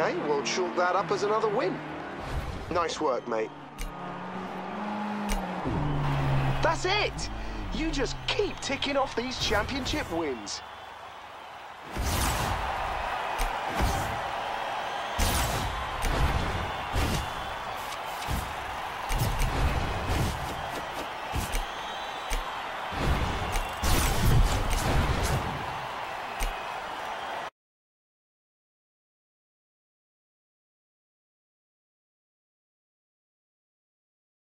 Okay, we'll chalk that up as another win. Nice work, mate. That's it! You just keep ticking off these championship wins.